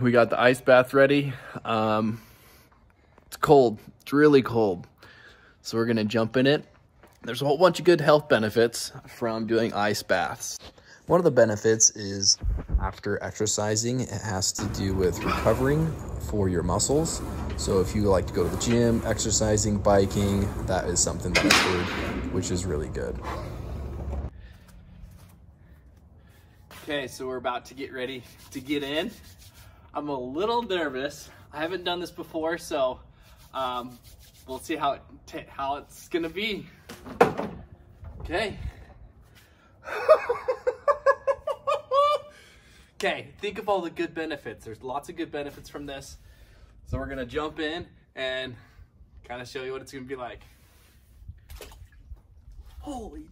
We got the ice bath ready. Um, it's cold. It's really cold. So we're to jump in it. There's a whole bunch of good health benefits from doing ice baths. One of the benefits is after exercising, it has to do with recovering for your muscles. So if you like to go to the gym, exercising, biking, that is something that I've heard, which is really good. Okay, so we're about to get ready to get in. I'm a little nervous. I haven't done this before, so um, we'll see how it how it's gonna be. Okay. okay, think of all the good benefits. There's lots of good benefits from this. So we're gonna jump in and kind of show you what it's gonna be like. Holy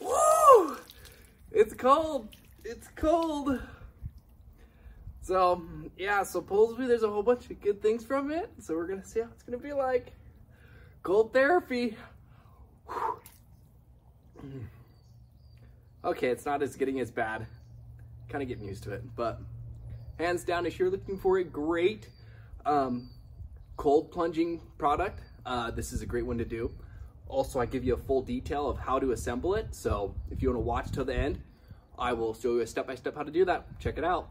Woo! It's cold. It's cold. So, um, yeah, supposedly there's a whole bunch of good things from it. So we're going to see how it's going to be like. Cold therapy. Okay, it's not as getting as bad. Kind of getting used to it. But hands down, if you're looking for a great um, cold plunging product, uh, this is a great one to do. Also, I give you a full detail of how to assemble it. So if you want to watch till the end, I will show you a step-by-step -step how to do that. Check it out.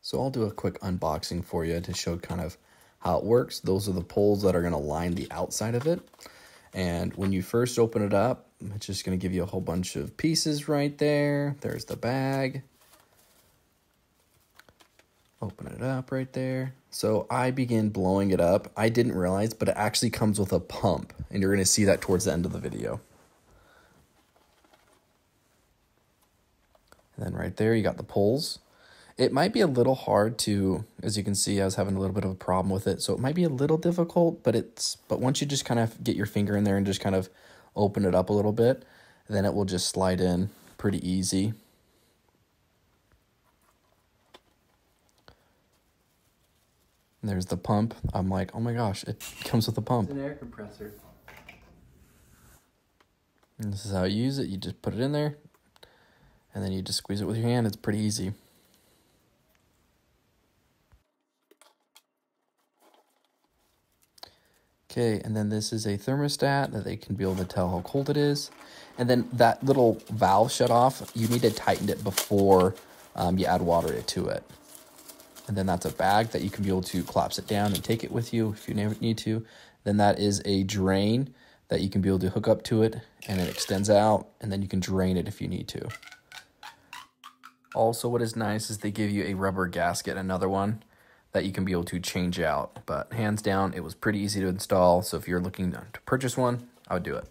So I'll do a quick unboxing for you to show kind of how it works. Those are the poles that are going to line the outside of it. And when you first open it up, it's just going to give you a whole bunch of pieces right there. There's the bag. Open it up right there. So I begin blowing it up. I didn't realize, but it actually comes with a pump. And you're going to see that towards the end of the video. And then right there, you got the poles. It might be a little hard to, as you can see, I was having a little bit of a problem with it. So it might be a little difficult, but it's, but once you just kind of get your finger in there and just kind of open it up a little bit, then it will just slide in pretty easy. There's the pump. I'm like, oh my gosh, it comes with a pump. It's an air compressor. And this is how you use it. You just put it in there, and then you just squeeze it with your hand. It's pretty easy. Okay, and then this is a thermostat that they can be able to tell how cold it is. And then that little valve shut off, you need to tighten it before um, you add water to it. And then that's a bag that you can be able to collapse it down and take it with you if you never need to. Then that is a drain that you can be able to hook up to it and it extends out and then you can drain it if you need to. Also, what is nice is they give you a rubber gasket, another one that you can be able to change out. But hands down, it was pretty easy to install. So if you're looking to purchase one, I would do it.